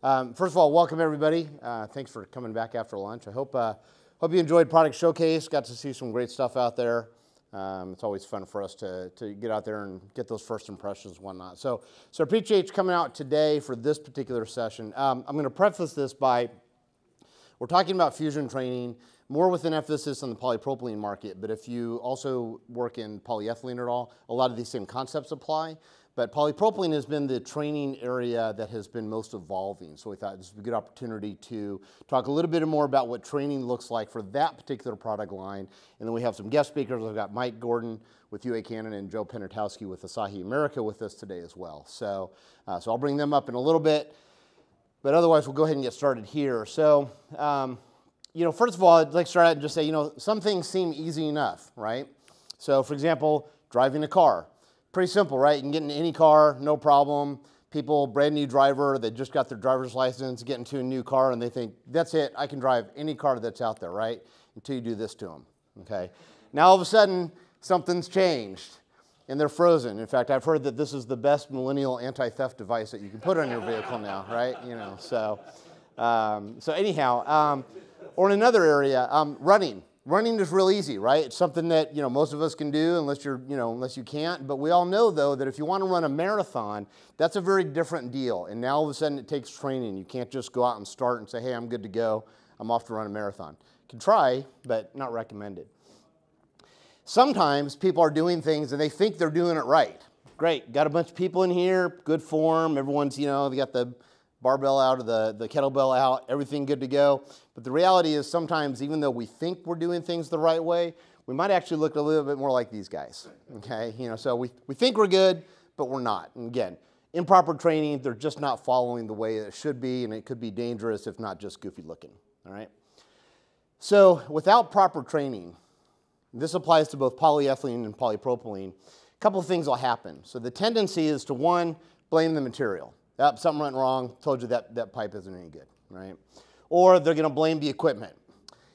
Um, first of all, welcome everybody. Uh, thanks for coming back after lunch. I hope, uh, hope you enjoyed Product Showcase. Got to see some great stuff out there. Um, it's always fun for us to, to get out there and get those first impressions and whatnot. So, so PGH coming out today for this particular session. Um, I'm going to preface this by we're talking about fusion training more with an emphasis on the polypropylene market, but if you also work in polyethylene at all, a lot of these same concepts apply. But polypropylene has been the training area that has been most evolving. So we thought this would be a good opportunity to talk a little bit more about what training looks like for that particular product line. And then we have some guest speakers. I've got Mike Gordon with UA Canada and Joe Penatowski with Asahi America with us today as well. So, uh, so I'll bring them up in a little bit. But otherwise, we'll go ahead and get started here. So, um, you know, first of all, I'd like to start out and just say, you know, some things seem easy enough, right? So, for example, driving a car. Pretty simple, right? You can get in any car, no problem. People, brand new driver, they just got their driver's license, get into a new car, and they think, that's it, I can drive any car that's out there, right? Until you do this to them, okay? Now, all of a sudden, something's changed and they're frozen. In fact, I've heard that this is the best millennial anti-theft device that you can put on your vehicle now, right? You know, so, um, so anyhow, um, or in another area, um, running. Running is real easy, right? It's something that you know most of us can do, unless you're you know unless you can't. But we all know though that if you want to run a marathon, that's a very different deal. And now all of a sudden it takes training. You can't just go out and start and say, "Hey, I'm good to go. I'm off to run a marathon." Can try, but not recommended. Sometimes people are doing things and they think they're doing it right. Great, got a bunch of people in here, good form. Everyone's, you know, they got the barbell out or the, the kettlebell out, everything good to go. But the reality is sometimes, even though we think we're doing things the right way, we might actually look a little bit more like these guys. Okay, you know, so we, we think we're good, but we're not. And again, improper training, they're just not following the way it should be, and it could be dangerous if not just goofy looking. All right. So without proper training, this applies to both polyethylene and polypropylene. A couple of things will happen. So the tendency is to one, blame the material. Yep, something went wrong, told you that, that pipe isn't any good, right? Or they're gonna blame the equipment.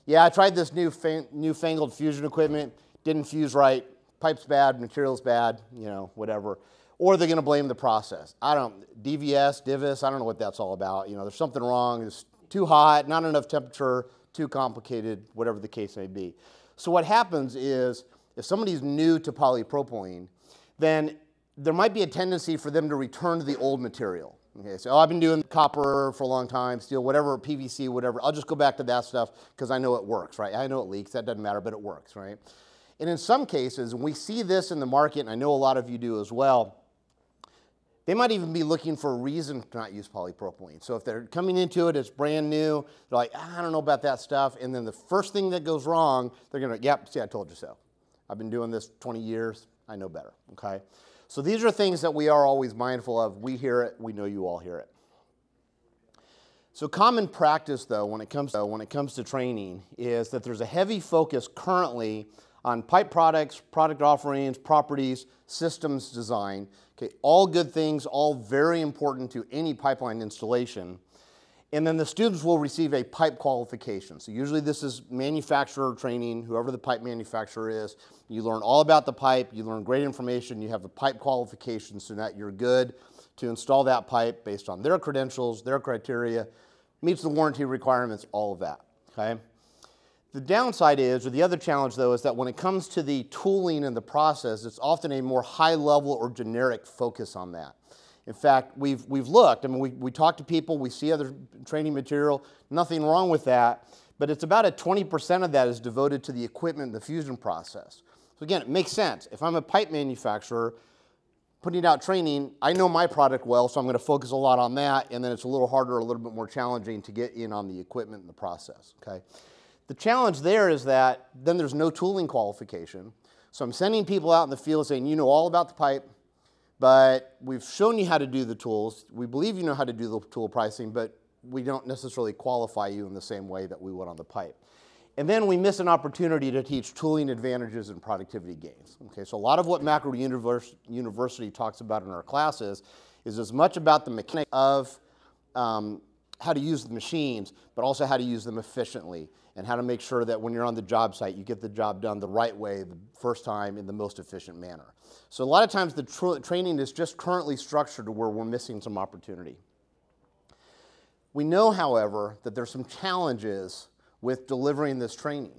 Yeah, I tried this new newfangled fusion equipment, didn't fuse right, pipe's bad, material's bad, you know, whatever. Or they're gonna blame the process. I don't, DVS, DIVIS, I don't know what that's all about. You know, there's something wrong, it's too hot, not enough temperature, too complicated, whatever the case may be. So what happens is if somebody's new to polypropylene, then there might be a tendency for them to return to the old material. Okay, so oh, I've been doing copper for a long time, steel, whatever, PVC, whatever. I'll just go back to that stuff because I know it works, right? I know it leaks, that doesn't matter, but it works, right? And in some cases, and we see this in the market, and I know a lot of you do as well, they might even be looking for a reason to not use polypropylene. So if they're coming into it, it's brand new, they're like, ah, I don't know about that stuff. And then the first thing that goes wrong, they're gonna, yep, see, I told you so. I've been doing this 20 years, I know better, okay? So these are things that we are always mindful of. We hear it, we know you all hear it. So common practice though, when it comes to, when it comes to training, is that there's a heavy focus currently on pipe products, product offerings, properties, systems design. Okay, all good things, all very important to any pipeline installation. And then the students will receive a pipe qualification. So usually this is manufacturer training, whoever the pipe manufacturer is. You learn all about the pipe, you learn great information, you have the pipe qualification so that you're good to install that pipe based on their credentials, their criteria, meets the warranty requirements, all of that, okay? The downside is, or the other challenge though, is that when it comes to the tooling and the process, it's often a more high level or generic focus on that. In fact, we've, we've looked, I mean, we, we talk to people, we see other training material, nothing wrong with that, but it's about a 20% of that is devoted to the equipment and the fusion process. So again, it makes sense. If I'm a pipe manufacturer, putting out training, I know my product well, so I'm going to focus a lot on that, and then it's a little harder, a little bit more challenging to get in on the equipment and the process, okay? The challenge there is that then there's no tooling qualification. So I'm sending people out in the field saying, you know all about the pipe, but we've shown you how to do the tools. We believe you know how to do the tool pricing, but we don't necessarily qualify you in the same way that we would on the pipe. And then we miss an opportunity to teach tooling advantages and productivity gains. Okay, so a lot of what McElroy University talks about in our classes is as much about the mechanics of um, how to use the machines, but also how to use them efficiently and how to make sure that when you're on the job site, you get the job done the right way the first time in the most efficient manner. So a lot of times the tra training is just currently structured to where we're missing some opportunity. We know, however, that there's some challenges with delivering this training.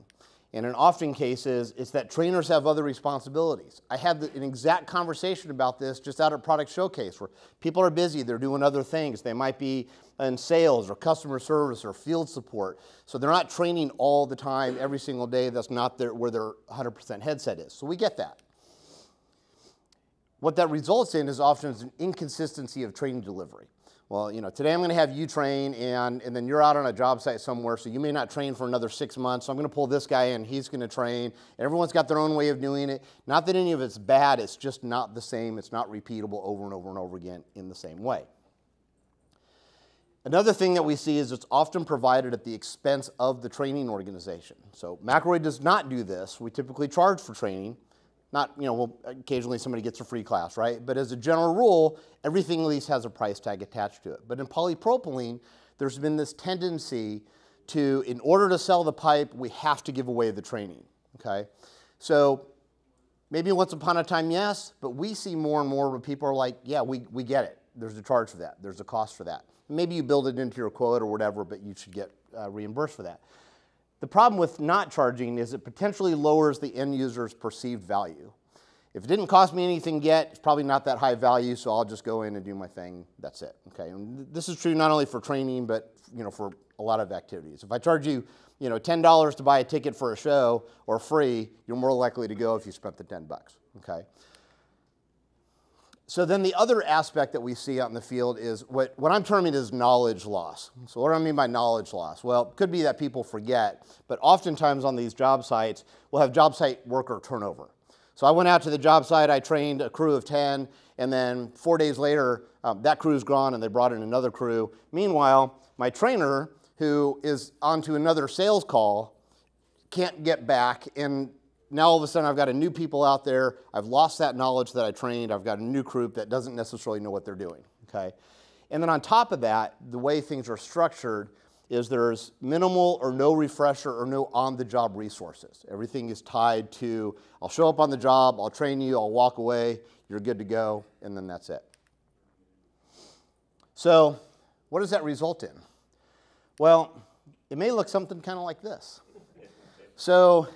And in often cases, it's that trainers have other responsibilities. I had an exact conversation about this just out at Product Showcase where people are busy, they're doing other things. They might be in sales or customer service or field support. So they're not training all the time, every single day. That's not their, where their 100% headset is. So we get that. What that results in is often an inconsistency of training delivery well, you know, today I'm going to have you train, and, and then you're out on a job site somewhere, so you may not train for another six months. So I'm going to pull this guy in, he's going to train. Everyone's got their own way of doing it. Not that any of it's bad, it's just not the same. It's not repeatable over and over and over again in the same way. Another thing that we see is it's often provided at the expense of the training organization. So McElroy does not do this. We typically charge for training. Not, you know, well, occasionally somebody gets a free class, right? But as a general rule, everything at least has a price tag attached to it. But in polypropylene, there's been this tendency to, in order to sell the pipe, we have to give away the training, okay? So maybe once upon a time, yes, but we see more and more where people are like, yeah, we, we get it. There's a charge for that. There's a cost for that. Maybe you build it into your quote or whatever, but you should get uh, reimbursed for that. The problem with not charging is it potentially lowers the end user's perceived value. If it didn't cost me anything yet, it's probably not that high value, so I'll just go in and do my thing. That's it. Okay. And this is true not only for training, but you know for a lot of activities. If I charge you, you know, ten dollars to buy a ticket for a show or free, you're more likely to go if you spent the ten bucks. Okay. So then the other aspect that we see out in the field is what, what I'm terming as knowledge loss. So what do I mean by knowledge loss? Well, it could be that people forget, but oftentimes on these job sites, we'll have job site worker turnover. So I went out to the job site, I trained a crew of 10, and then four days later, um, that crew's gone and they brought in another crew. Meanwhile, my trainer, who is onto another sales call, can't get back and now all of a sudden I've got a new people out there. I've lost that knowledge that I trained. I've got a new group that doesn't necessarily know what they're doing. Okay, and then on top of that, the way things are structured is there's minimal or no refresher or no on-the-job resources. Everything is tied to I'll show up on the job, I'll train you, I'll walk away, you're good to go, and then that's it. So, what does that result in? Well, it may look something kind of like this. So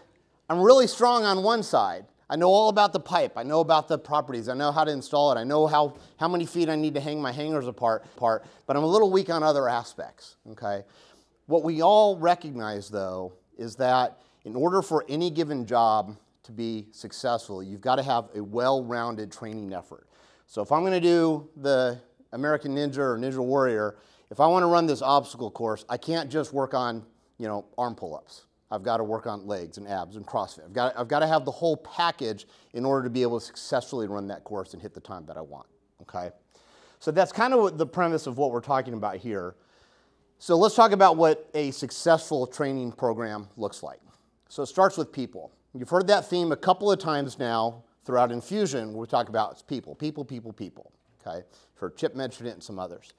I'm really strong on one side. I know all about the pipe. I know about the properties. I know how to install it. I know how, how many feet I need to hang my hangers apart, but I'm a little weak on other aspects, okay? What we all recognize, though, is that in order for any given job to be successful, you've got to have a well-rounded training effort. So if I'm going to do the American Ninja or Ninja Warrior, if I want to run this obstacle course, I can't just work on, you know, arm pull-ups. I've got to work on legs and abs and CrossFit. I've got, I've got to have the whole package in order to be able to successfully run that course and hit the time that I want, okay? So that's kind of the premise of what we're talking about here. So let's talk about what a successful training program looks like. So it starts with people. You've heard that theme a couple of times now throughout Infusion. We talk about people, people, people, people, okay? For Chip mentioned it and some others.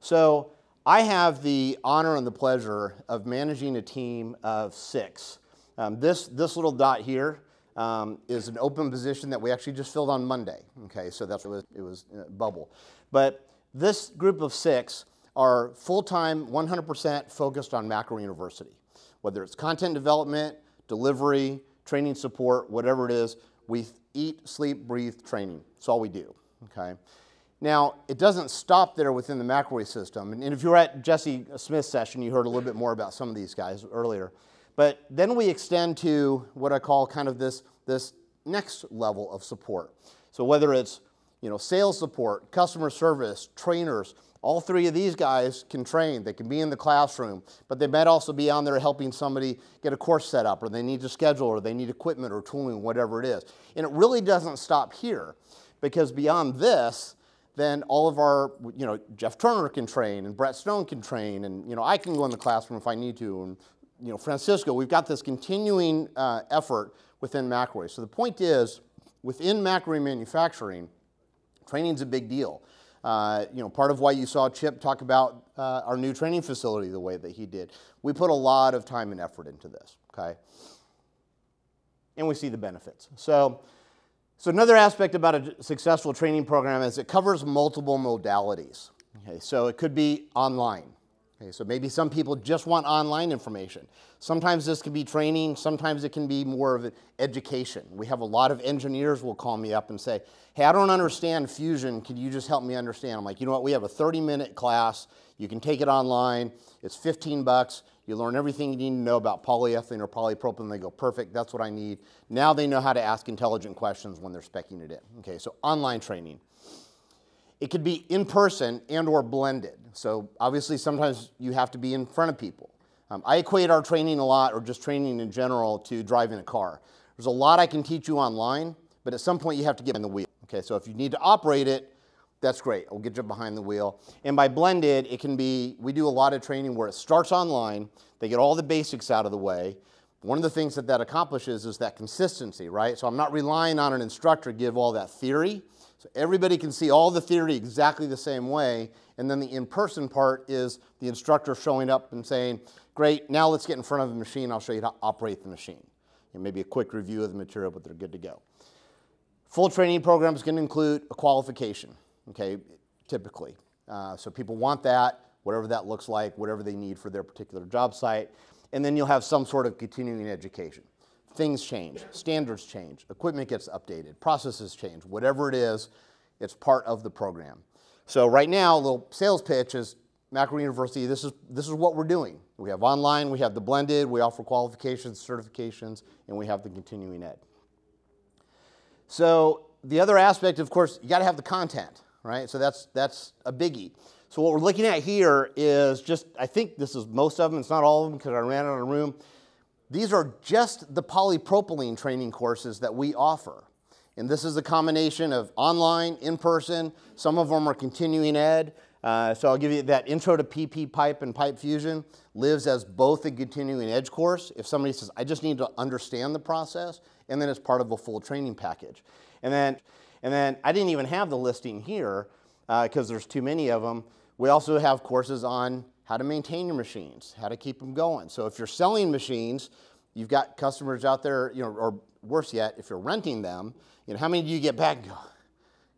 So I have the honor and the pleasure of managing a team of six. Um, this, this little dot here um, is an open position that we actually just filled on Monday. Okay, so that's what it was, it was bubble. But this group of six are full-time, 100% focused on McElroy University. Whether it's content development, delivery, training support, whatever it is, we eat, sleep, breathe training. It's all we do, okay? Now, it doesn't stop there within the McElroy system. And if you were at Jesse Smith's session, you heard a little bit more about some of these guys earlier. But then we extend to what I call kind of this, this next level of support. So whether it's you know, sales support, customer service, trainers, all three of these guys can train. They can be in the classroom, but they might also be on there helping somebody get a course set up, or they need to schedule, or they need equipment or tooling, whatever it is. And it really doesn't stop here, because beyond this, then all of our, you know, Jeff Turner can train and Brett Stone can train and, you know, I can go in the classroom if I need to and, you know, Francisco, we've got this continuing uh, effort within McElroy. So the point is, within McElroy manufacturing, training is a big deal. Uh, you know, part of why you saw Chip talk about uh, our new training facility the way that he did. We put a lot of time and effort into this, okay? And we see the benefits. So so another aspect about a successful training program is it covers multiple modalities. Okay, so it could be online. Okay, so maybe some people just want online information. Sometimes this can be training, sometimes it can be more of an education. We have a lot of engineers will call me up and say, hey, I don't understand Fusion, can you just help me understand? I'm like, you know what, we have a 30 minute class, you can take it online, it's 15 bucks, you learn everything you need to know about polyethylene or polypropylene, they go, perfect, that's what I need. Now they know how to ask intelligent questions when they're specing it in. Okay, so online training. It could be in person and or blended. So obviously sometimes you have to be in front of people. Um, I equate our training a lot, or just training in general, to driving a car. There's a lot I can teach you online, but at some point you have to get in the wheel. Okay, so if you need to operate it, that's great. We'll get you behind the wheel. And by blended, it can be, we do a lot of training where it starts online, they get all the basics out of the way. One of the things that that accomplishes is that consistency, right? So I'm not relying on an instructor to give all that theory. So everybody can see all the theory exactly the same way. And then the in-person part is the instructor showing up and saying, great, now let's get in front of the machine. I'll show you how to operate the machine. And maybe a quick review of the material, but they're good to go. Full training programs can include a qualification, okay, typically. Uh, so people want that, whatever that looks like, whatever they need for their particular job site. And then you'll have some sort of continuing education things change, standards change, equipment gets updated, processes change, whatever it is, it's part of the program. So right now, a little sales pitch is McElroy University, this is, this is what we're doing. We have online, we have the blended, we offer qualifications, certifications, and we have the continuing ed. So the other aspect, of course, you gotta have the content, right? So that's, that's a biggie. So what we're looking at here is just, I think this is most of them, it's not all of them because I ran out of room. These are just the polypropylene training courses that we offer. And this is a combination of online, in-person, some of them are continuing ed. Uh, so I'll give you that intro to PP pipe and pipe fusion lives as both a continuing edge course. If somebody says, I just need to understand the process, and then it's part of a full training package. And then, and then I didn't even have the listing here because uh, there's too many of them. We also have courses on how to maintain your machines, how to keep them going. So if you're selling machines, you've got customers out there, you know, or worse yet, if you're renting them, you know, how many do you get back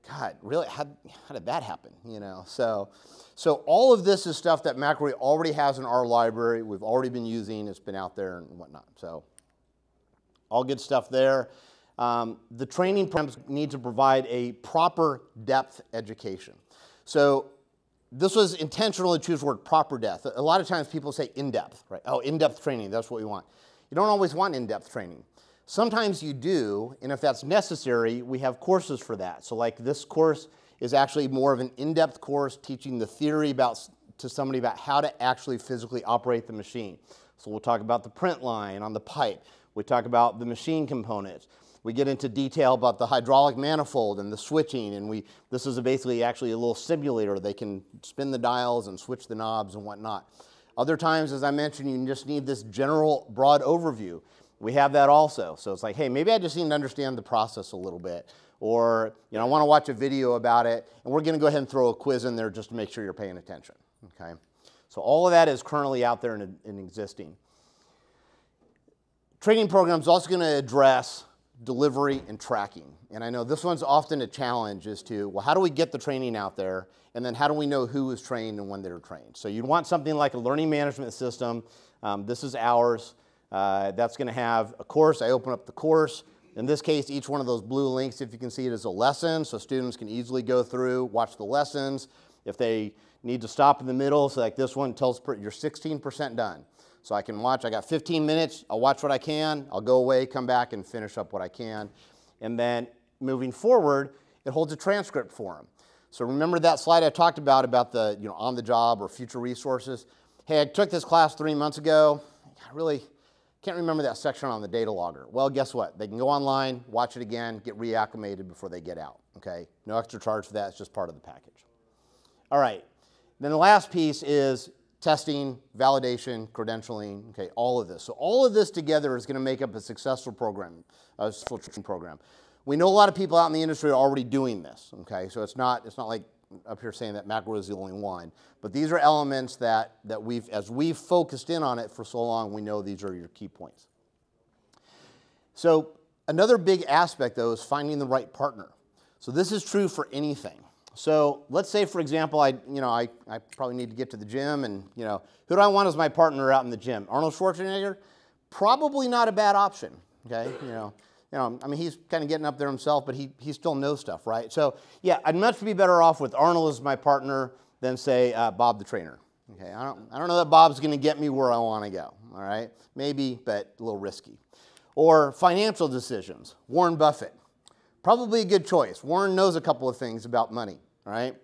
God, really, how, how did that happen? You know, so, so all of this is stuff that McElroy already has in our library. We've already been using. It's been out there and whatnot. So all good stuff there. Um, the training programs need to provide a proper depth education. So this was intentional to choose the word proper depth. A lot of times people say in-depth, right? Oh, in-depth training, that's what we want. You don't always want in-depth training. Sometimes you do, and if that's necessary, we have courses for that. So like this course is actually more of an in-depth course teaching the theory about to somebody about how to actually physically operate the machine. So we'll talk about the print line on the pipe. We talk about the machine components. We get into detail about the hydraulic manifold and the switching, and we, this is basically actually a little simulator. They can spin the dials and switch the knobs and whatnot. Other times, as I mentioned, you just need this general broad overview. We have that also. So it's like, hey, maybe I just need to understand the process a little bit. Or, you know, I want to watch a video about it, and we're going to go ahead and throw a quiz in there just to make sure you're paying attention. Okay? So all of that is currently out there and, existing. Training programs also going to address delivery, and tracking. And I know this one's often a challenge as to, well, how do we get the training out there? And then how do we know who is trained and when they're trained? So you'd want something like a learning management system. Um, this is ours. Uh, that's going to have a course. I open up the course. In this case, each one of those blue links, if you can see it, is a lesson, so students can easily go through, watch the lessons. If they need to stop in the middle, so like this one tells you're 16% done. So I can watch, I got 15 minutes, I'll watch what I can, I'll go away, come back and finish up what I can. And then moving forward, it holds a transcript for them. So remember that slide I talked about, about the you know, on the job or future resources? Hey, I took this class three months ago. I really can't remember that section on the data logger. Well, guess what? They can go online, watch it again, get reacclimated before they get out, okay? No extra charge for that, it's just part of the package. All right, then the last piece is testing, validation, credentialing, okay, all of this. So all of this together is going to make up a successful program, a filtration program. We know a lot of people out in the industry are already doing this, okay? So it's not, it's not like up here saying that McElroy is the only one, but these are elements that, that we've, as we've focused in on it for so long, we know these are your key points. So another big aspect though is finding the right partner. So this is true for anything. So let's say, for example, I, you know, I, I probably need to get to the gym and, you know, who do I want as my partner out in the gym? Arnold Schwarzenegger? Probably not a bad option, okay? You know, you know, I mean, he's kind of getting up there himself, but he, he still knows stuff, right? So yeah, I'd much be better off with Arnold as my partner than say uh, Bob the trainer. Okay, I don't, I don't know that Bob's going to get me where I want to go, all right? Maybe, but a little risky. Or financial decisions, Warren Buffett. Probably a good choice. Warren knows a couple of things about money, right?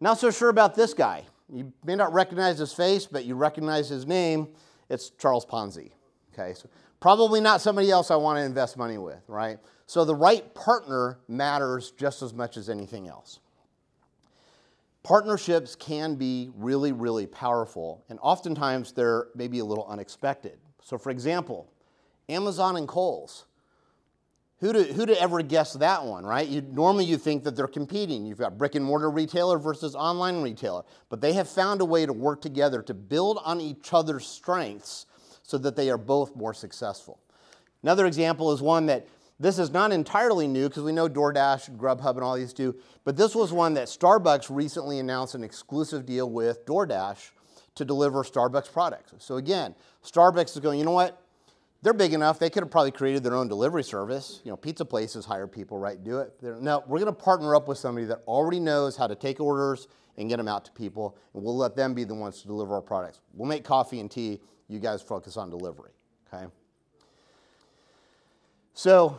Not so sure about this guy. You may not recognize his face, but you recognize his name. It's Charles Ponzi. Okay, so probably not somebody else I want to invest money with, right? So the right partner matters just as much as anything else. Partnerships can be really, really powerful, and oftentimes they're maybe a little unexpected. So, for example, Amazon and Kohl's. Who'd, who'd ever guess that one, right? You, normally you think that they're competing. You've got brick and mortar retailer versus online retailer. But they have found a way to work together to build on each other's strengths so that they are both more successful. Another example is one that this is not entirely new because we know DoorDash, Grubhub, and all these do, but this was one that Starbucks recently announced an exclusive deal with DoorDash to deliver Starbucks products. So again, Starbucks is going, you know what? They're big enough, they could have probably created their own delivery service. You know, pizza places hire people, right, do it. They're, no, we're gonna partner up with somebody that already knows how to take orders and get them out to people, and we'll let them be the ones to deliver our products. We'll make coffee and tea, you guys focus on delivery, okay? So,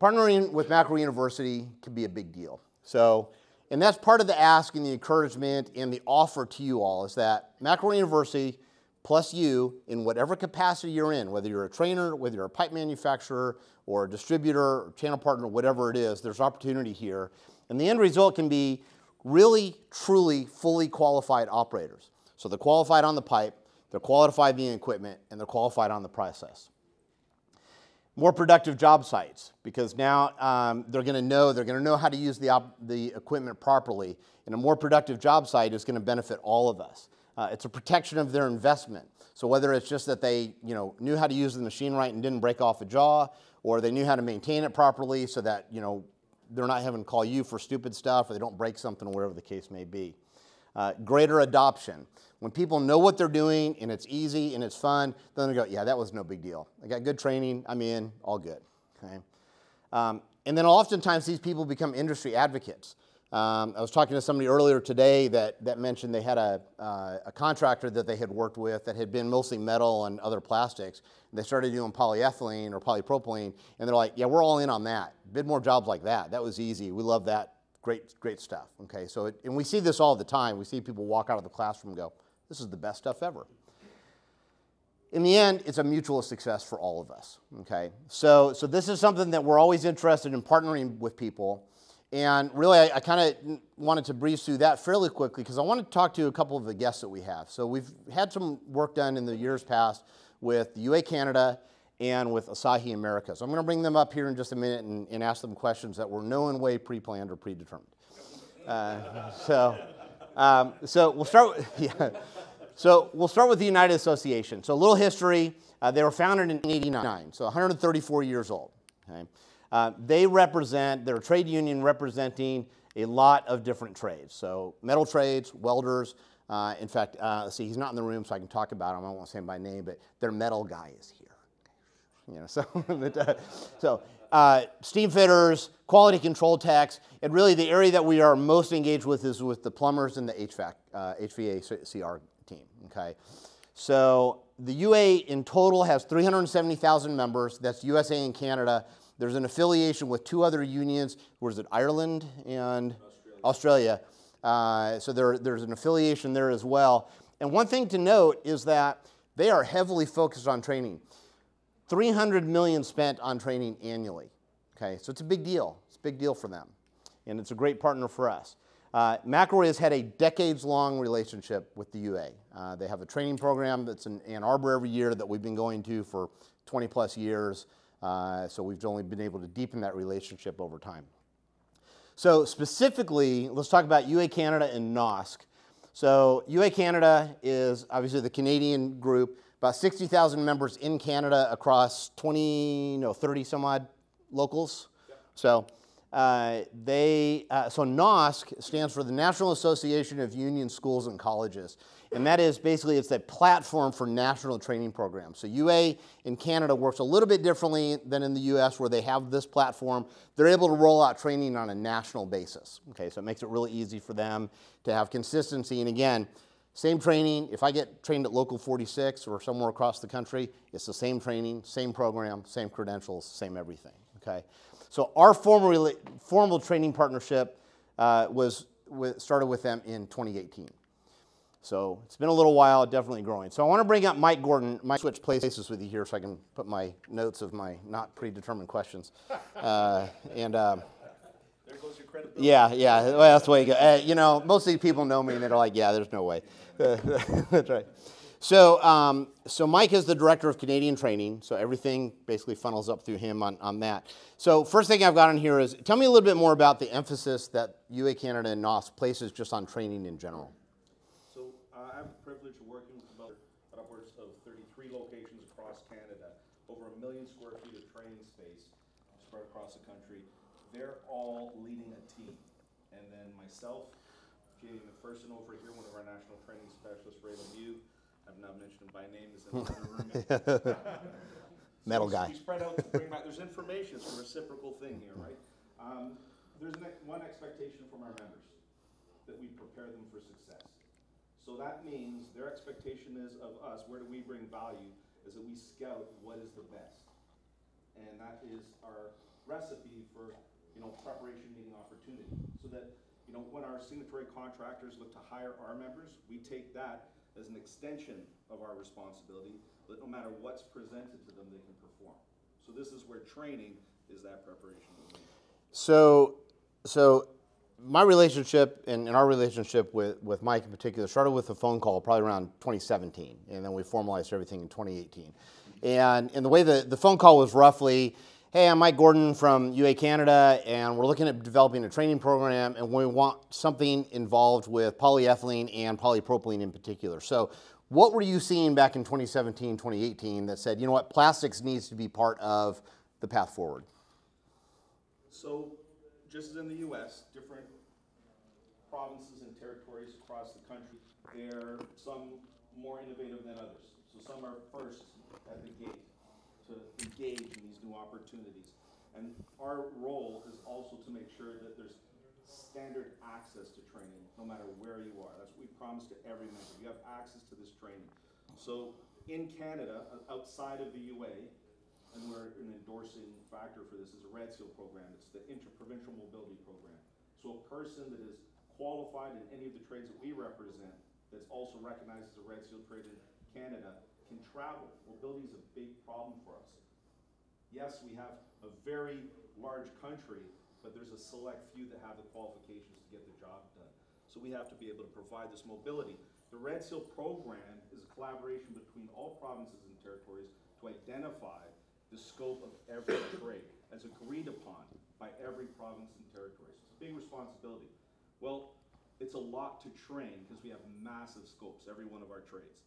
partnering with McElroy University can be a big deal. So, and that's part of the ask and the encouragement and the offer to you all is that McElroy University plus you in whatever capacity you're in, whether you're a trainer, whether you're a pipe manufacturer or a distributor or channel partner, whatever it is, there's opportunity here. And the end result can be really, truly, fully qualified operators. So they're qualified on the pipe, they're qualified the equipment, and they're qualified on the process. More productive job sites because now um, they're going to know they're going to know how to use the, the equipment properly. And a more productive job site is going to benefit all of us. Uh, it's a protection of their investment. So whether it's just that they you know, knew how to use the machine right and didn't break off a jaw, or they knew how to maintain it properly so that you know, they're not having to call you for stupid stuff or they don't break something or whatever the case may be. Uh, greater adoption. When people know what they're doing and it's easy and it's fun, then they go, yeah, that was no big deal. I got good training, I'm in, all good. Okay? Um, and then oftentimes these people become industry advocates. Um, I was talking to somebody earlier today that, that mentioned they had a, uh, a contractor that they had worked with that had been mostly metal and other plastics. And they started doing polyethylene or polypropylene, and they're like, yeah, we're all in on that. Bid more jobs like that. That was easy. We love that. Great, great stuff. Okay, so it, and we see this all the time. We see people walk out of the classroom and go, this is the best stuff ever. In the end, it's a mutual success for all of us. Okay, so so this is something that we're always interested in partnering with people and really, I, I kind of wanted to breeze through that fairly quickly because I want to talk to a couple of the guests that we have. So we've had some work done in the years past with the UA Canada and with Asahi America. So I'm going to bring them up here in just a minute and, and ask them questions that were no in way pre-planned or predetermined. Uh, so, um, so we'll start. With, yeah. So we'll start with the United Association. So a little history. Uh, they were founded in 89, so 134 years old. Okay. Uh, they represent, they're a trade union representing a lot of different trades. So metal trades, welders. Uh, in fact, uh, see, he's not in the room, so I can talk about him. I won't say him by name, but their metal guy is here. You know, so, uh, so uh, steam fitters, quality control techs, and really the area that we are most engaged with is with the plumbers and the HVAC, uh, HVACR team. Okay, so the UA in total has 370,000 members. That's USA and Canada. There's an affiliation with two other unions. Where is it? Ireland and Australia. Australia. Uh, so there, there's an affiliation there as well. And one thing to note is that they are heavily focused on training. 300 million spent on training annually. Okay, so it's a big deal. It's a big deal for them. And it's a great partner for us. Uh, McElroy has had a decades-long relationship with the UA. Uh, they have a training program that's in Ann Arbor every year that we've been going to for 20 plus years. Uh, so we've only been able to deepen that relationship over time. So specifically, let's talk about UA Canada and NAUSC. So UA Canada is obviously the Canadian group, about 60,000 members in Canada across 20, no, 30 some odd locals. Yep. So uh, they, uh, so NAUSC stands for the National Association of Union Schools and Colleges. And that is basically, it's a platform for national training programs. So UA in Canada works a little bit differently than in the US where they have this platform. They're able to roll out training on a national basis. Okay, so it makes it really easy for them to have consistency. And again, same training. If I get trained at Local 46 or somewhere across the country, it's the same training, same program, same credentials, same everything. Okay. So our formal, formal training partnership uh, was started with them in 2018. So it's been a little while, definitely growing. So I want to bring up Mike Gordon. Might switch places with you here so I can put my notes of my not predetermined questions. Uh, and uh, there goes your credibility. Yeah, yeah. Well, that's the way you go. Uh, you know, most of these people know me and they're like, yeah, there's no way. that's right. So, um, so Mike is the director of Canadian training, so everything basically funnels up through him on, on that. So first thing I've got on here is, tell me a little bit more about the emphasis that UA Canada and NOS places just on training in general. So uh, I have the privilege of working with about upwards of 33 locations across Canada, over a million square feet of training space spread across the country. They're all leading a team. And then myself, Jamie McPherson over here, one of our national training specialists, Ray Lemieux, I've not mentioned him by name, is in room. Metal So guy. We spread out to bring back, there's information, it's a reciprocal thing here, right? Um, there's one expectation from our members, that we prepare them for success. So that means their expectation is of us, where do we bring value, is that we scout what is the best. And that is our recipe for, you know, preparation meeting opportunity. So that, you know, when our signatory contractors look to hire our members, we take that as an extension of our responsibility, that no matter what's presented to them, they can perform. So this is where training is that preparation. So, so my relationship and, and our relationship with, with Mike in particular started with a phone call probably around 2017, and then we formalized everything in 2018. And, and the way the, the phone call was roughly, hey, I'm Mike Gordon from UA Canada, and we're looking at developing a training program, and we want something involved with polyethylene and polypropylene in particular. So what were you seeing back in 2017, 2018 that said, you know what, plastics needs to be part of the path forward? So, just as in the US, different provinces and territories across the country, they're some more innovative than others. So some are first at the gate to engage in these new opportunities. And our role is also to make sure that there's standard access to training, no matter where you are. That's what we promise to every member. You have access to this training. So in Canada, outside of the UA, and we're an endorsing factor for this, is a Red Seal program. It's the Interprovincial Mobility Program. So a person that is qualified in any of the trades that we represent, that's also recognized as a Red Seal trade in Canada, can travel. Mobility is a big problem for us. Yes, we have a very large country, but there's a select few that have the qualifications to get the job done. So we have to be able to provide this mobility. The Red Seal program is a collaboration between all provinces and territories to identify the scope of every trade as agreed upon by every province and territory. So it's a big responsibility. Well, it's a lot to train because we have massive scopes, every one of our trades.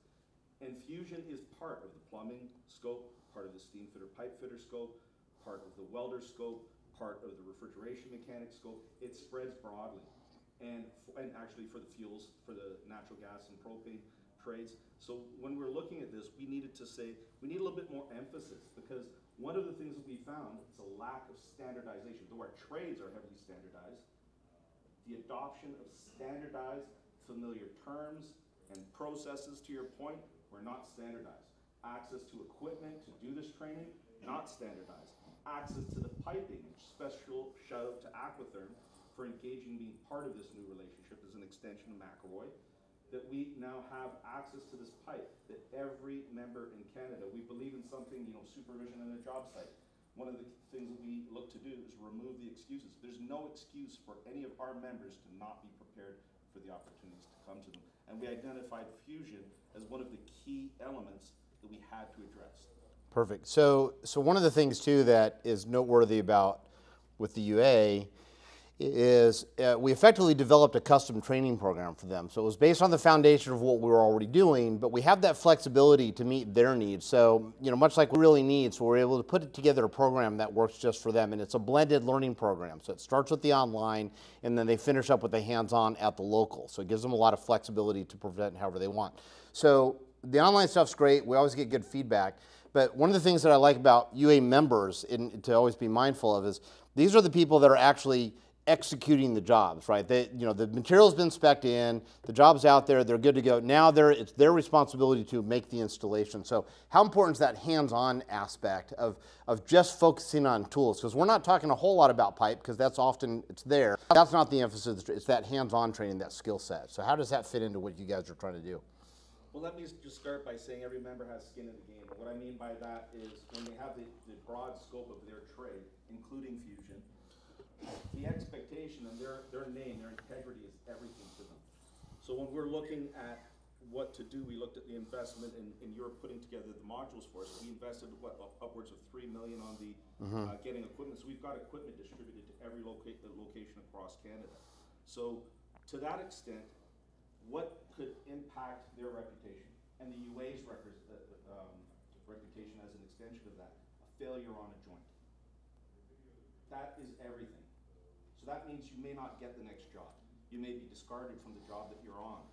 And fusion is part of the plumbing scope, part of the steam fitter pipe fitter scope, part of the welder scope, part of the refrigeration mechanic scope. It spreads broadly. And, and actually for the fuels, for the natural gas and propane trades. So when we're looking at this, we needed to say, we need a little bit more emphasis because one of the things that we found is a lack of standardization. Though our trades are heavily standardized, the adoption of standardized, familiar terms and processes, to your point, were not standardized. Access to equipment to do this training, not standardized. Access to the piping, special shout out to Aquatherm for engaging, being part of this new relationship as an extension of McElroy, that we now have access to this pipe, that every member in Canada, we believe in something, you know, supervision in a job site. One of the things that we look to do is remove the excuses. There's no excuse for any of our members to not be prepared for the opportunities to come to them. And we identified fusion as one of the key elements that we had to address. Perfect. So, so one of the things too that is noteworthy about with the UA is uh, we effectively developed a custom training program for them. So it was based on the foundation of what we were already doing, but we have that flexibility to meet their needs. So, you know, much like we really need, so we're able to put together a program that works just for them. And it's a blended learning program. So it starts with the online, and then they finish up with the hands-on at the local. So it gives them a lot of flexibility to present however they want. So the online stuff's great. We always get good feedback. But one of the things that I like about UA members in, to always be mindful of is these are the people that are actually executing the jobs, right? They, you know, the material's been spec'd in, the job's out there, they're good to go. Now they're, it's their responsibility to make the installation. So how important is that hands-on aspect of, of just focusing on tools? Because we're not talking a whole lot about pipe because that's often, it's there. That's not the emphasis, it's that hands-on training, that skill set. So how does that fit into what you guys are trying to do? Well, let me just start by saying every member has skin in the game. What I mean by that is when they have the, the broad scope of their trade, including fusion, the expectation and their, their name, their integrity is everything to them. So when we're looking at what to do, we looked at the investment and, and you're putting together the modules for us. We invested what upwards of three million on the mm-hmm. uh, getting equipment. So we've got equipment distributed to every loca- location across Canada. So to that extent, what could impact their reputation and the UA's rep- uh, um, reputation as an extension of that? A failure on a joint. That is everything. So that means you may not get the next job. You may be discarded from the job that you're on.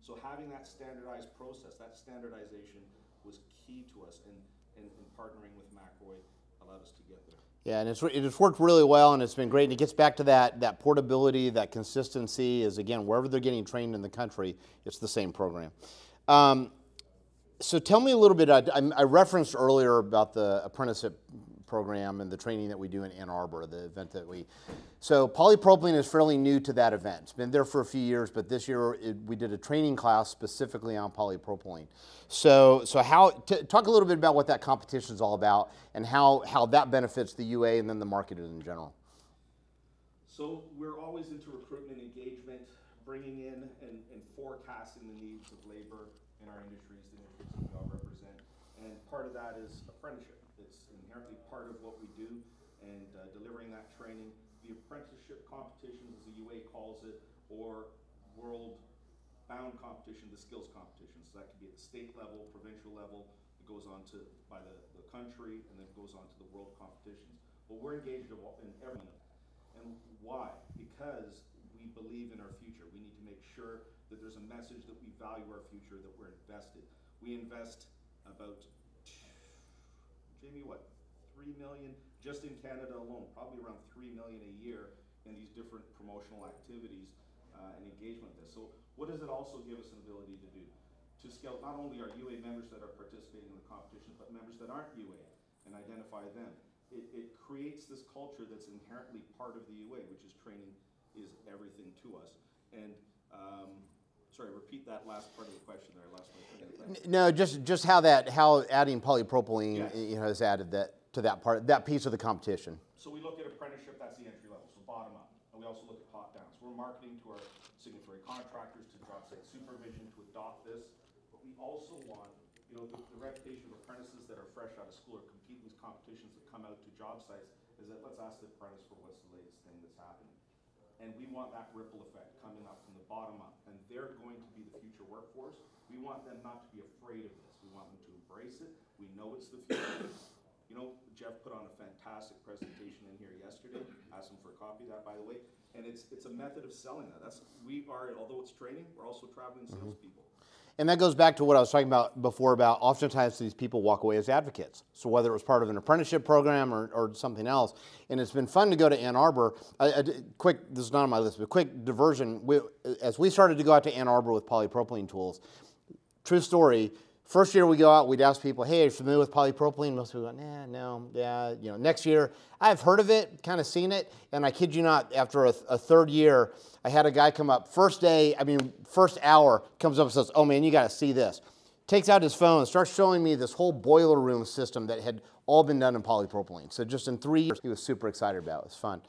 So having that standardized process, that standardization was key to us and, and partnering with McElroy allowed us to get there. Yeah, and it's, it's worked really well and it's been great. And it gets back to that, that portability, that consistency is again, wherever they're getting trained in the country, it's the same program. Um, so tell me a little bit, I, I referenced earlier about the apprenticeship program and the training that we do in Ann Arbor, the event that we. So polypropylene is fairly new to that event. It's been there for a few years, but this year it, we did a training class specifically on polypropylene. So, so how talk a little bit about what that competition is all about and how how that benefits the UA and then the market in general. So we're always into recruitment engagement, bringing in and, and forecasting the needs of labor in our industries, the industries that we all represent, and part of that is apprenticeship part of what we do and uh, delivering that training. The apprenticeship competitions, as the UA calls it, or world bound competition, the skills competition. So that could be at the state level, provincial level, it goes on to by the, the country, and then goes on to the world competitions. But we're engaged in every And why? Because we believe in our future. We need to make sure that there's a message that we value our future, that we're invested. We invest about, Jamie, what, three million, just in Canada alone, probably around three million a year in these different promotional activities uh, and engagement with this. So what does it also give us an ability to do? To scale not only our UA members that are participating in the competition, but members that aren't UA and identify them. It, it creates this culture that's inherently part of the UA, which is training is everything to us. And um, sorry, repeat that last part of the question there. Last part. No, just just how that how adding polypropylene yes. you know has added that to that part, that piece of the competition? So we look at apprenticeship, that's the entry level, so bottom up. And we also look at top down. So we're marketing to our signatory contractors, to job site supervision, to adopt this. But we also want, you know, the, the reputation of apprentices that are fresh out of school or compete in these competitions that come out to job sites is that let's ask the apprentice for what's the latest thing that's happening. And we want that ripple effect coming up from the bottom up. And they're going to be the future workforce. We want them not to be afraid of this. We want them to embrace it. We know it's the future. You know, Jeff put on a fantastic presentation in here yesterday. Asked him for a copy of that, by the way. And it's it's a method of selling that. That's we are, although it's training, we're also traveling mm-hmm. salespeople. And that goes back to what I was talking about before about oftentimes these people walk away as advocates. So whether it was part of an apprenticeship program or, or something else, and it's been fun to go to Ann Arbor. A quick, this is not on my list, but quick diversion. We, as we started to go out to Ann Arbor with polypropylene tools, true story, First year we go out, we'd ask people, hey, are you familiar with polypropylene? Most people go, nah, no, yeah. You know, next year, I've heard of it, kind of seen it, and I kid you not, after a, a, third year, I had a guy come up, first day, I mean, first hour, comes up and says, oh man, you got to see this. Takes out his phone, starts showing me this whole boiler room system that had all been done in polypropylene. So just in three years, he was super excited about it. It was fun.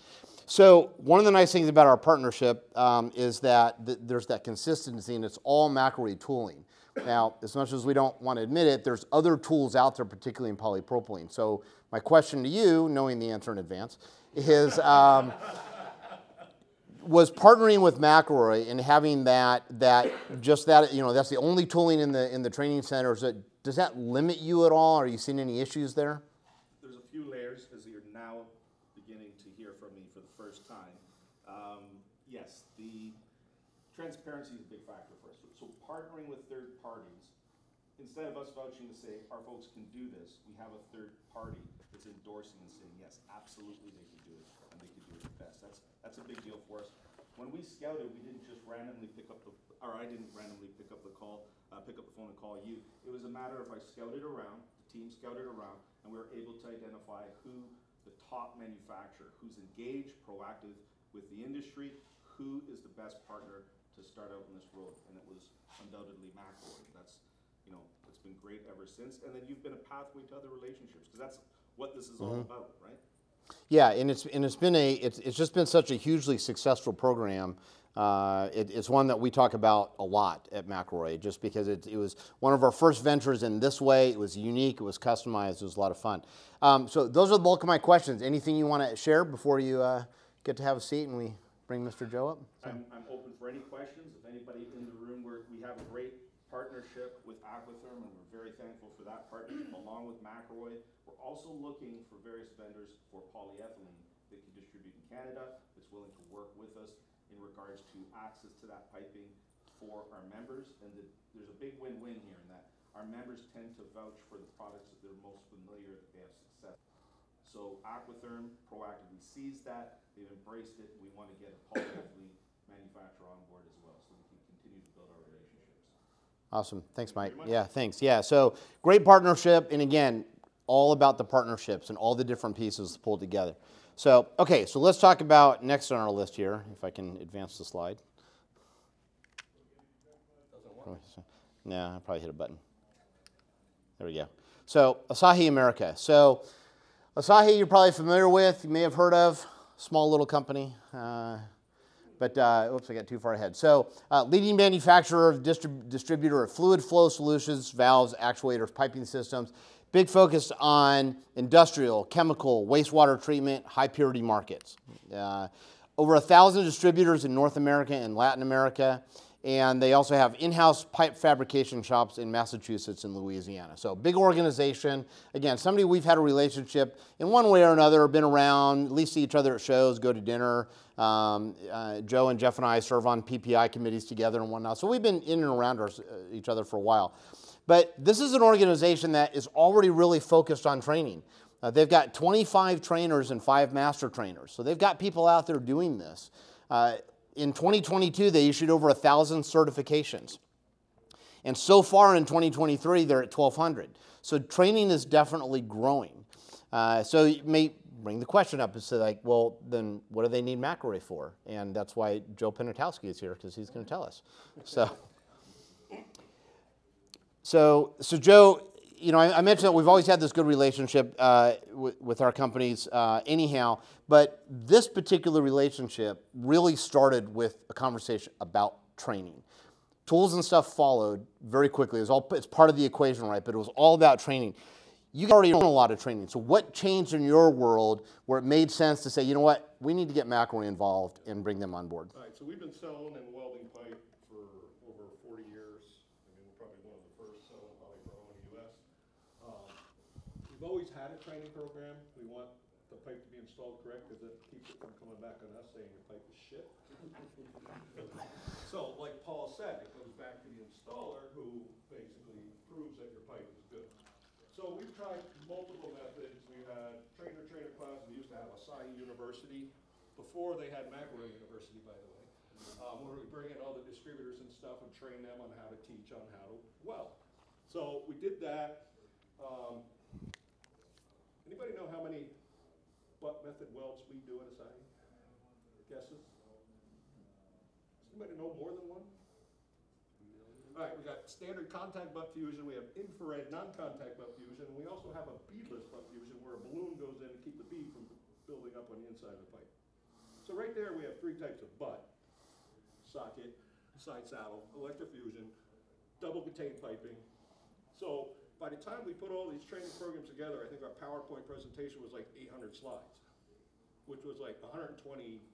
So one of the nice things about our partnership um, is that th there's that consistency, and it's all McElroy tooling. Now, as much as we don't want to admit it, there's other tools out there, particularly in polypropylene. So my question to you, knowing the answer in advance, is um, was partnering with McElroy and having that that just that you know that's the only tooling in the in the training centers. That does that limit you at all? Are you seeing any issues there? There's a few layers, as you're now beginning to hear from me for the first time. Um, yes, the transparency is a big factor partnering with third parties, instead of us vouching to say our folks can do this, we have a third party that's endorsing and saying yes, absolutely they can do it and they can do it the best. That's that's a big deal for us. When we scouted, we didn't just randomly pick up the, or I didn't randomly pick up the call, uh, pick up the phone and call you. It was a matter of I scouted around, the team scouted around, and we were able to identify who the top manufacturer, who's engaged, proactive with the industry, who is the best partner to start out in this road, and it was undoubtedly McElroy. That's, you know, it's been great ever since, and then you've been a pathway to other relationships, because that's what this is all about, right? Yeah, and it's and it's been a it's, it's just been such a hugely successful program. Uh, it, it's one that we talk about a lot at McElroy, just because it, it, was one of our first ventures in this way. It was unique, it was customized, it was a lot of fun. Um, so those are the bulk of my questions. Anything you want to share before you uh, get to have a seat and we bring Mr. Joe up? I'm, I'm open for any questions. If anybody in the room, where we have a great partnership with Aquatherm, and we're very thankful for that partnership, along with McElroy. We're also looking for various vendors for polyethylene that can distribute in Canada, that's willing to work with us in regards to access to that piping for our members. And that there's a big win-win here in that our members tend to vouch for the products that they're most familiar, that they have. So Aquatherm proactively sees that, they've embraced it, we want to get a polyethylene manufacturer on board as well, so we can continue to build our relationships. Awesome. Thanks, Mike. Yeah, thanks. Yeah, so great partnership. And again, all about the partnerships and all the different pieces pulled together. So, okay, so let's talk about next on our list here, if I can advance the slide. No, I probably hit a button. There we go. So, Asahi America. So, Asahi, you're probably familiar with, you may have heard of, small little company. Uh, but uh, oops, I got too far ahead. So, uh, leading manufacturer distrib- distributor of fluid flow solutions, valves, actuators, piping systems. Big focus on industrial, chemical, wastewater treatment, high purity markets. Uh, over a thousand distributors in North America and Latin America, and they also have in-house pipe fabrication shops in Massachusetts and Louisiana. So big organization. Again, somebody we've had a relationship in one way or another, been around, at least see each other at shows, go to dinner. Um, uh, Joe and Jeff and I serve on PPI committees together and whatnot. So we've been in and around our, uh, each other for a while. But this is an organization that is already really focused on training. Uh, they've got 25 trainers and five master trainers. So they've got people out there doing this. Uh, in 2022, they issued over 1,000 certifications. And so far in 2023, they're at 1,200. So training is definitely growing. Uh, so you may bring the question up and say, like, well, then what do they need McElroy for? And that's why Joe Penatowski is here, because he's going to tell us. So. So, so Joe, you know, I, I, mentioned that we've always had this good relationship uh, with, with, our companies, uh, anyhow. But this particular relationship really started with a conversation about training. Tools and stuff followed very quickly. It was all it's part of the equation, right? But it was all about training. You already own a lot of training. So, what changed in your world where it made sense to say, you know what, we need to get McElroy involved and bring them on board? All right. So we've been selling and welding pipe We've always had a training program. We want the pipe to be installed correct because it keeps it from coming back on us saying your pipe is shit. so, like Paul said, it goes back to the installer who basically proves that your pipe is good. So we've tried multiple methods. We had trainer trainer classes. We used to have Asahi University before they had McElroy University, by the way, um, where we bring in all the distributors and stuff and train them on how to teach on how to weld. So we did that. Um, Anybody know how many butt method welds we do at Asahi? Guesses? Does anybody know more than one? All right, we got standard contact butt fusion, we have infrared non-contact butt fusion, and we also have a beadless butt fusion where a balloon goes in to keep the bead from building up on the inside of the pipe. So right there we have three types of butt, socket, side saddle, electrofusion, double contained piping. So by the time we put all these training programs together, I think our PowerPoint presentation was like 800 slides which was like 120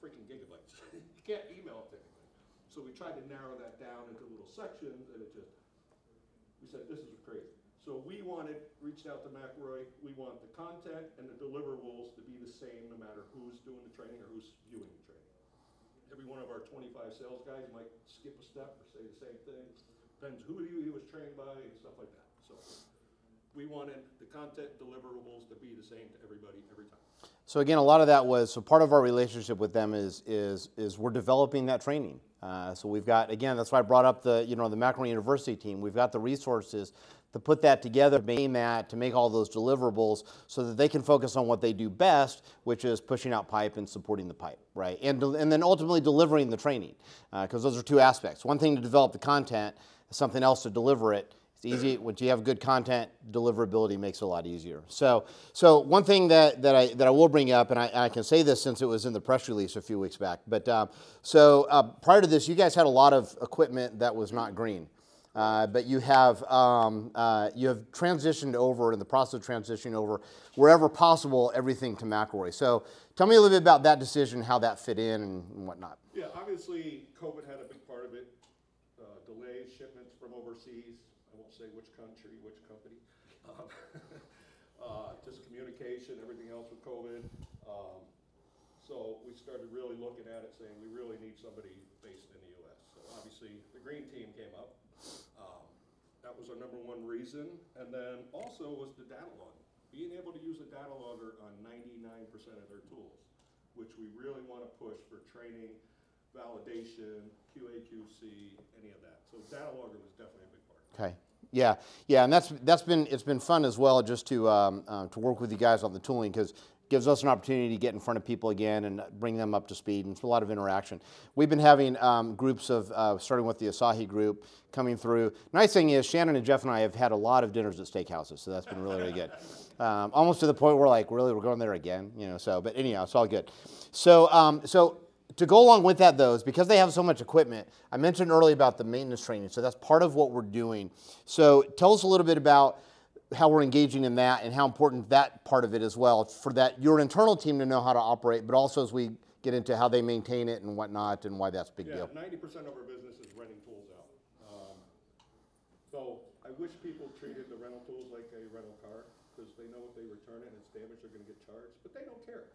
freaking gigabytes. you can't email it to anybody. So we tried to narrow that down into little sections, and it just, we said, this is crazy. So we wanted, reached out to McElroy, we want the content and the deliverables to be the same no matter who's doing the training or who's viewing the training. Every one of our 25 sales guys might skip a step or say the same thing. Depends who he was trained by and stuff like that. So we wanted the content deliverables to be the same to everybody every time. So again, a lot of that was so part of our relationship with them is is is we're developing that training. Uh, so we've got again, that's why I brought up the you know the McElroy University team. We've got the resources to put that together, to maintain that, to make all those deliverables, so that they can focus on what they do best, which is pushing out pipe and supporting the pipe, right? And and then ultimately delivering the training, because uh, those are two aspects. One thing to develop the content, something else to deliver it. It's easy once you have good content. Deliverability makes it a lot easier. So, so one thing that, that I that I will bring up, and I, I can say this since it was in the press release a few weeks back. But um, so uh, prior to this, you guys had a lot of equipment that was not green. Uh, but you have um, uh, you have transitioned over in the process of transitioning over wherever possible everything to McElroy. So tell me a little bit about that decision, how that fit in, and, whatnot. Yeah, obviously COVID had a big part of it. Uh, delays shipments from overseas say which country, which company. Um, uh, just communication, everything else with COVID. Um, so we started really looking at it, saying we really need somebody based in the U.S. So obviously the green team came up. Um, that was our number one reason. And then also was the data logger. Being able to use a data logger on 99% of their tools, which we really want to push for training, validation, QA, QC, any of that. So data logger was definitely a big part. Okay. Yeah, yeah, and that's that's been it's been fun as well just to um, uh, to work with you guys on the tooling because gives us an opportunity to get in front of people again and bring them up to speed and it's a lot of interaction. We've been having um, groups of uh, starting with the Asahi group coming through. Nice thing is Shannon and Jeff and I have had a lot of dinners at steakhouses, so that's been really really good. Um, almost to the point where like really we're going there again, you know. So, but anyhow, it's all good. So, um, so to go along with that, though, is because they have so much equipment. I mentioned earlier about the maintenance training, so that's part of what we're doing. So tell us a little bit about how we're engaging in that and how important that part of it as well for that your internal team to know how to operate, but also as we get into how they maintain it and whatnot and why that's a big yeah, deal. 90% of our business is renting tools out. Um, so I wish people treated the rental tools like a rental car because they know if they return it and it's damaged, they're going to get charged, but they don't care.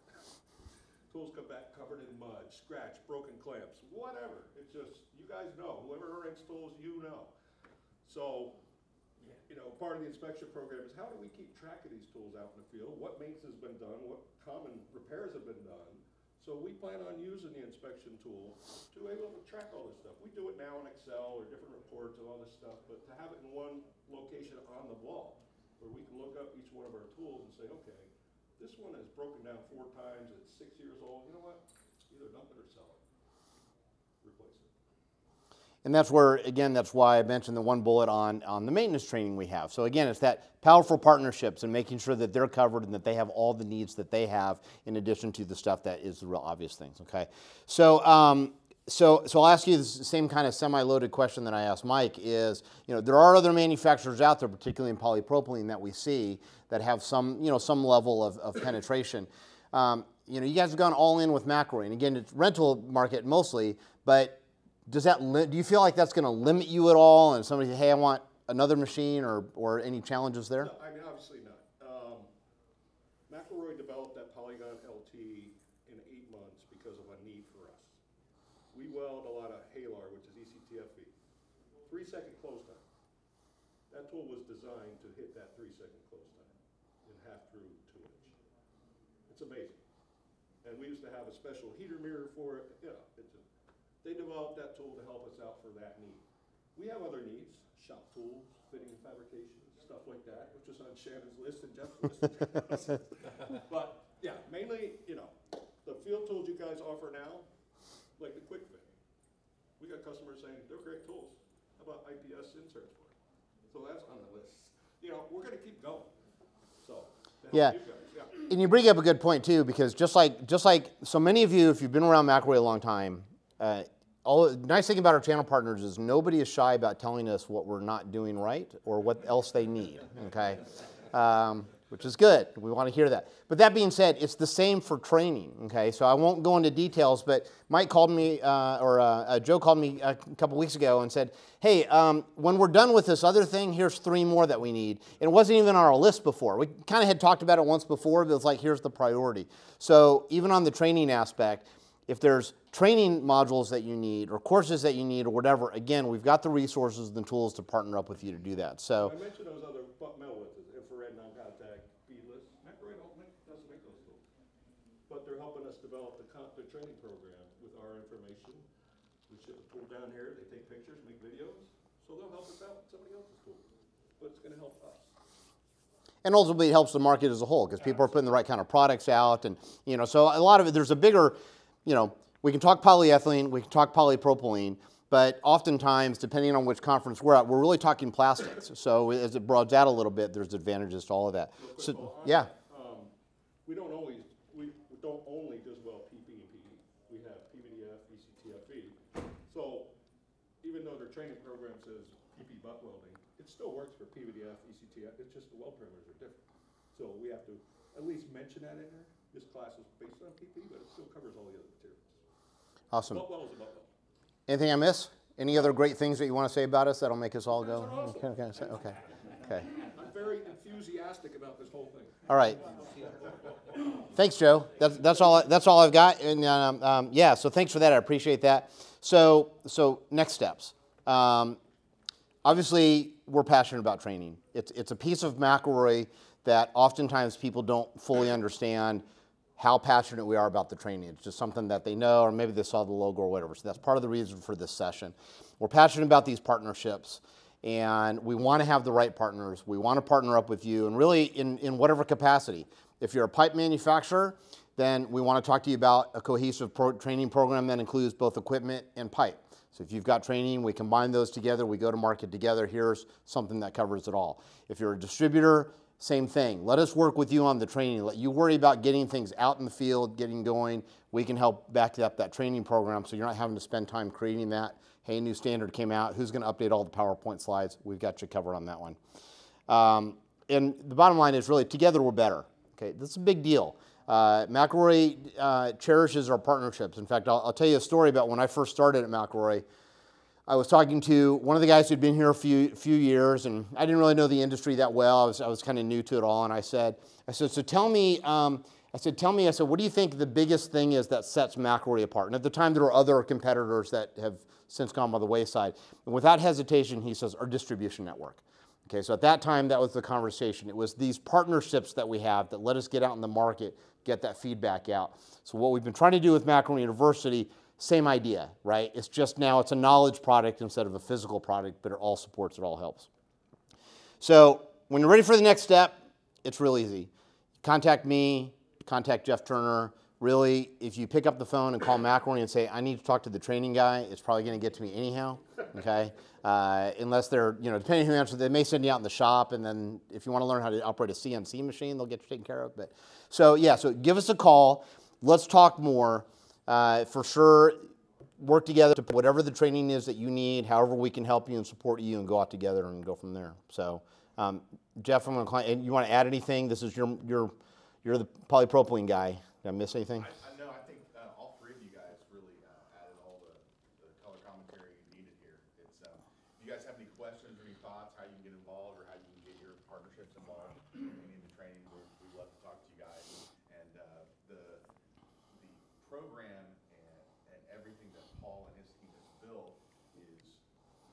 Tools come back covered in mud, scratch, broken clamps, whatever. It's just, you guys know, whoever rents tools, you know. So, you know, part of the inspection program is how do we keep track of these tools out in the field? What maintenance has been done? What common repairs have been done? So we plan on using the inspection tool to be able to track all this stuff. We do it now in Excel or different reports and all this stuff, but to have it in one location on the wall where we can look up each one of our tools and say, okay, this one has broken down four times, it's six years old, you know what? Either dump it or sell it. Replace it. And that's where, again, that's why I mentioned the one bullet on, on the maintenance training we have. So, again, it's that powerful partnerships and making sure that they're covered and that they have all the needs that they have in addition to the stuff that is the real obvious things, okay? So, um, so, so I'll ask you the same kind of semi-loaded question that I asked Mike is, you know, there are other manufacturers out there, particularly in polypropylene that we see that have some, you know, some level of, of penetration. Um, you know, you guys have gone all in with McElroy, and again, it's rental market mostly, but does that, do you feel like that's going to limit you at all? And somebody hey, I want another machine or, or any challenges there? No, I mean, obviously not. Um, McElroy developed that Polygon LT weld a lot of Halar, which is ECTFE. Three second close time. That tool was designed to hit that three second close time in half through two inch. It's amazing. And we used to have a special heater mirror for it. Yeah, it's a, they developed that tool to help us out for that need. We have other needs, shop tools, fitting and fabrication, stuff like that, which is on Shannon's list and Jeff's list. but yeah, mainly, you know, the field tools you guys offer now, like the quick got customers saying they're great tools. How about IPS inserts for it? So that's on the list. You know, we're going to keep going. So yeah. Yeah. And you bring up a good point too, because just like just like so many of you, if you've been around McElroy a long time, uh, all nice thing about our channel partners is nobody is shy about telling us what we're not doing right or what else they need. Okay, um, which is good. We want to hear that. But that being said, it's the same for training. Okay, so I won't go into details, but Mike called me, uh, or uh, Joe called me a couple weeks ago and said, "Hey, um, when we're done with this other thing, here's three more that we need." It wasn't even on our list before. We kind of had talked about it once before, but it was like, "Here's the priority." So even on the training aspect, if there's training modules that you need or courses that you need or whatever, again, we've got the resources and the tools to partner up with you to do that. So. I mentioned those other bu- metal widths, infrared, non-contact, beadless. McElroy don't make, doesn't make those tools. But they're helping us develop the con, the training program with our information. We ship a tool down here, they take pictures, make videos, so they'll help us out somebody else's tool. But it's gonna help us. and ultimately it helps the market as a whole because people are putting the right kind of products out and you know so a lot of it there's a bigger you know we can talk polyethylene we can talk polypropylene but oftentimes depending on which conference we're at we're really talking plastics so as it broadens out a little bit there's advantages to all of that so yeah Um, we don't always, we we don't only just well PP and PE. We have PVDF, ECTFE. E. So even though their training program says PP butt welding, it still works for PVDF, ECTF, it's just the weld parameters are different. So we have to at least mention that in there. This class is based on PP, but it still covers all the other materials. awesome Butt weld is a butt weld. anything i miss any other great things that you want to say about us that'll make us all go are okay okay okay, okay. I'm very enthusiastic about this whole thing. All right. Thanks, Joe. That's, that's all. That's all I've got. And um, um, yeah, so thanks for that. I appreciate that. So so next steps. Um, obviously, we're passionate about training. It's it's a piece of McElroy that oftentimes people don't fully understand how passionate we are about the training. It's just something that they know, or maybe they saw the logo or whatever. So that's part of the reason for this session. We're passionate about these partnerships, and we want to have the right partners. We want to partner up with you, and really in, in whatever capacity. If you're a pipe manufacturer, then we want to talk to you about a cohesive pro- training program that includes both equipment and pipe. So if you've got training, we combine those together, we go to market together. Here's something that covers it all. If you're a distributor, same thing. Let us work with you on the training. Let you worry about getting things out in the field, getting going. We can help back up that training program so you're not having to spend time creating that. Hey, new standard came out. Who's going to update all the PowerPoint slides? We've got you covered on that one. Um, and the bottom line is really together we're better. Okay, this is a big deal. Uh, McElroy uh, cherishes our partnerships. In fact, I'll, I'll tell you a story about when I first started at McElroy. I was talking to one of the guys who'd been here a few few years, and I didn't really know the industry that well. I was I was kind of new to it all, and I said, I said, so tell me, um, I said, tell me, I said, what do you think the biggest thing is that sets McElroy apart? And at the time, there were other competitors that have since gone by the wayside. And without hesitation, he says, our distribution network. Okay, so at that time, that was the conversation. It was these partnerships that we have that let us get out in the market, get that feedback out. So what we've been trying to do with McElroy University, same idea, right? It's just now it's a knowledge product instead of a physical product, but it all supports, it all helps. So when you're ready for the next step, it's real easy. Contact me, contact Jeff Turner. Really, if you pick up the phone and call McElroy and say, I need to talk to the training guy, it's probably going to get to me anyhow, okay? Uh, unless they're, you know, depending on who answers, they may send you out in the shop, and then if you want to learn how to operate a CNC machine, they'll get you taken care of. But so yeah, so give us a call. Let's talk more. Uh, for sure, work together to whatever the training is that you need, however we can help you and support you, and go out together and go from there. So, um, Jeff, I'm going to. And you want to add anything? This is your your you're the polypropylene guy. Did I miss anything? I, I know, I think, uh, all three of you guys really, uh, added all the, the color commentary needed here. It's, um, if you guys have any questions or any thoughts, how you can get involved or how you can get your partnerships involved in any of the training, we'd, we'd love to talk to you guys. And, uh, the, the program and, and everything that Paul and his team has built is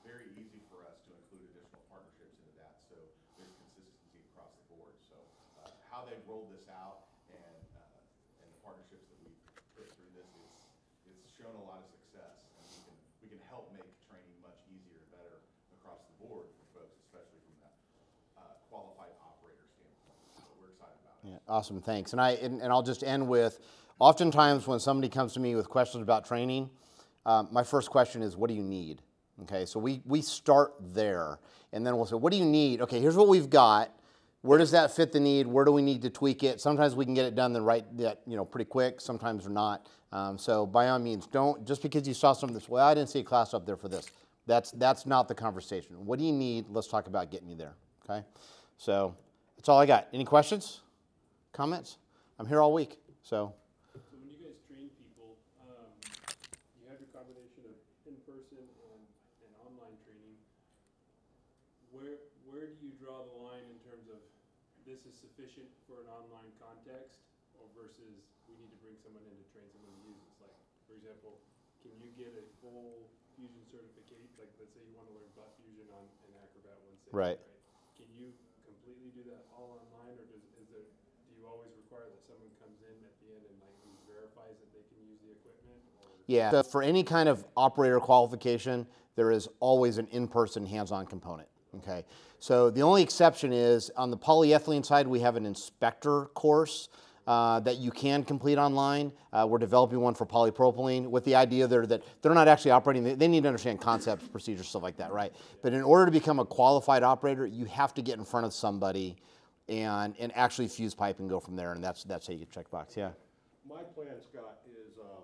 very easy for us to include additional partnerships into that, so there's consistency across the board. So, uh, how they've rolled this out and, uh, and the partnerships that we've put through this is, it's shown a lot of success. And we can, we can help make training much easier and better across the board for folks, especially from the, uh, qualified operator standpoint. So we're excited about it. Yeah, awesome, thanks. And I and, and I'll just end with, oftentimes when somebody comes to me with questions about training, um, my first question is, what do you need? Okay, so we we start there, and then we'll say, what do you need? Okay, here's what we've got. Where does that fit the need? Where do we need to tweak it? Sometimes we can get it done the right, that you know, pretty quick. Sometimes we're not. Um, so by all means, don't just because you saw something this. Well, I didn't see a class up there for this. That's that's not the conversation. What do you need? Let's talk about getting you there. Okay, so That's all I got. Any questions? Comments? I'm here all week, so. So when you guys train people, um, you have your combination of in-person and, and online training. Where, where do you draw the line in terms of this is sufficient for an online context or versus we need to bring someone in to train someone to use this? Like, for example, can you get a full fusion certificate? Like, let's say you want to learn butt fusion on an Acrobat 160. Right. Can you completely do that all online or does, is there, do you always require that someone comes in at the end and like verifies that they can use the equipment? Yeah. So for any kind of operator qualification, there is always an in-person hands-on component. Okay. So the only exception is on the polyethylene side, we have an inspector course uh, that you can complete online. Uh, we're developing one for polypropylene with the idea there that they're not actually operating. They, they need to understand concepts, procedures, stuff like that, right? But in order to become a qualified operator, you have to get in front of somebody and, and actually fuse pipe and go from there. And that's that's how you check box. Yeah. My plan, Scott, is, um,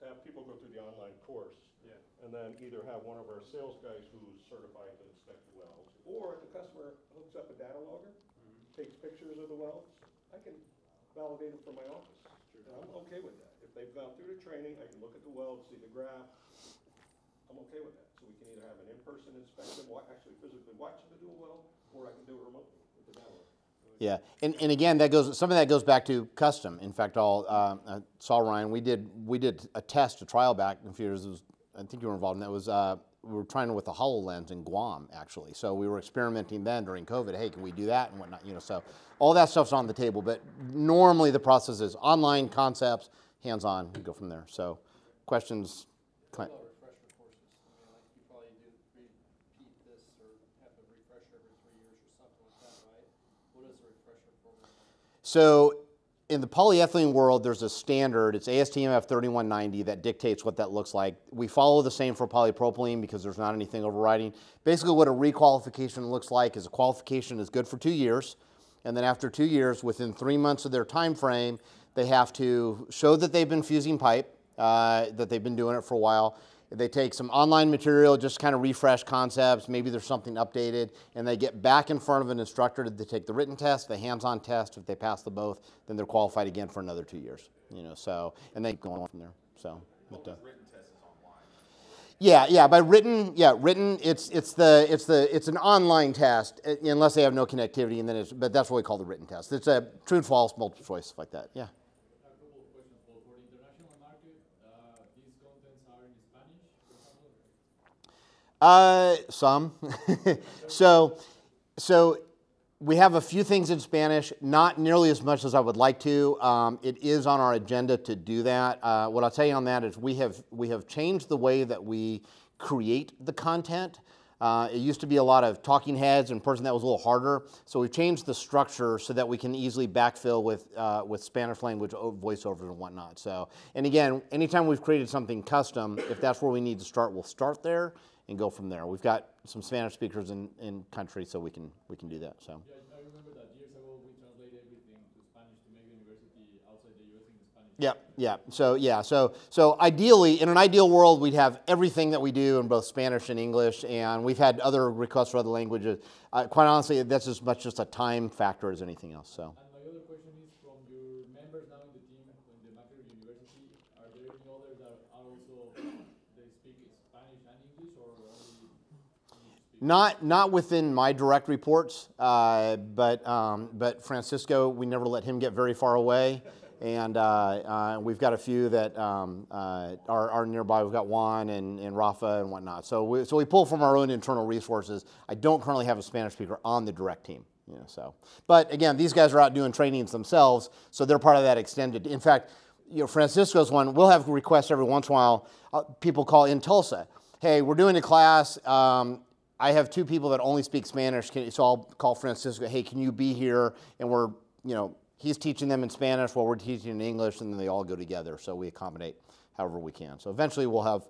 to have people go through the online course. Yeah. And then either have one of our sales guys who's certified to inspect the welds, or if the customer hooks up a data logger, takes pictures of the welds, I can validate it from my office. And I'm okay with that. If they've gone through the training, I can look at the welds, see the graph, I'm okay with that. So we can either have an in-person inspection, wa- actually physically watch them do a weld, or I can do it remotely with the data logger. Yeah, and, and again, that goes. Some of that goes back to custom. In fact, I'll uh, uh, saw Ryan. We did we did a test, a trial back a few years. It was, I think you were involved in that. Was uh, we were trying with the Hololens in Guam actually. So we were experimenting then during COVID. Hey, can we do that and whatnot? You know, so all that stuff's on the table. But normally the process is online concepts, hands-on. Go from there. So, questions, Clint? What about refresher courses? I mean, like, you probably do repeat this or have a refresher every three years or something like that, right? What is a refresher program? So in the polyethylene world, there's a standard. It's ASTM F3190 that dictates what that looks like. We follow the same for polypropylene because there's not anything overriding. Basically, what a requalification looks like is a qualification is good for two years, and then after two years, within three months of their time frame, they have to show that they've been fusing pipe, uh, that they've been doing it for a while. They take some online material, just kind of refresh concepts. Maybe there's something updated, and they get back in front of an instructor to take the written test, the hands-on test. If they pass the both, then they're qualified again for another two years. You know, so and they go on from there. So, but, uh, Written test is online. yeah, yeah. By written, yeah, written. It's it's the it's the it's an online test uh, unless they have no connectivity, and then it's but that's what we call the written test. It's a true and false, multiple choice, like that. Yeah. A couple of questions for, for the international market, uh, these contents are in Spanish, for example? Uh, some. so, so we have a few things in Spanish, not nearly as much as I would like to. Um, it is on our agenda to do that. Uh, what I'll tell you on that is we have we have changed the way that we create the content. Uh, it used to be a lot of talking heads and person that was a little harder. So we've changed the structure so that we can easily backfill with uh, with Spanish language voiceovers and whatnot. So, and again, anytime we've created something custom, if that's where we need to start, we'll start there and go from there. We've got some Spanish speakers in, in country, so we can we can do that. So. Yeah, I remember that years ago we translated everything to Spanish to make the university outside the US in Spanish. Yep, yeah. So yeah, so so ideally, in an ideal world, we'd have everything that we do in both Spanish and English, and we've had other requests for other languages. Uh, quite honestly, that's as much just a time factor as anything else. So. They speak Spanish and English or Not not within my direct reports, uh, but um, but Francisco, we never let him get very far away, and uh, uh, we've got a few that um, uh, are, are nearby. We've got Juan and, and Rafa and whatnot. So we, so we pull from our own internal resources. I don't currently have a Spanish speaker on the direct team. You know, so but again, these guys are out doing trainings themselves, so they're part of that extended. In fact, you know, Francisco's one. We'll have requests every once in a while. Uh, people call in Tulsa. Hey, we're doing a class. Um, I have two people that only speak Spanish, can, so I'll call Francisco. Hey, can you be here? And we're, you know, he's teaching them in Spanish while we're teaching in English, and then they all go together. So we accommodate however we can. So eventually, we'll have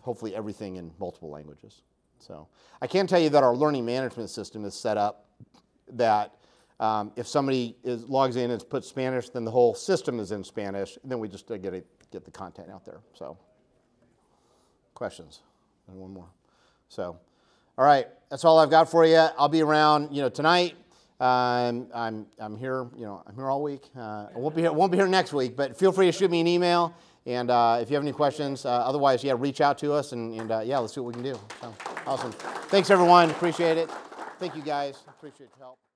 hopefully everything in multiple languages. So I can tell you that our learning management system is set up that um, if somebody is, logs in and puts Spanish, then the whole system is in Spanish, and then we just uh, get get the content out there. So questions? And one more. So, all right, that's all I've got for you. I'll be around, you know, tonight. Um, I'm, I'm here, you know, I'm here all week. Uh, I won't be here, won't be here next week, but feel free to shoot me an email. And uh, if you have any questions, uh, otherwise, yeah, reach out to us and, and uh, yeah, let's see what we can do. So, awesome. Thanks, everyone. Appreciate it. Thank you, guys. Appreciate your help.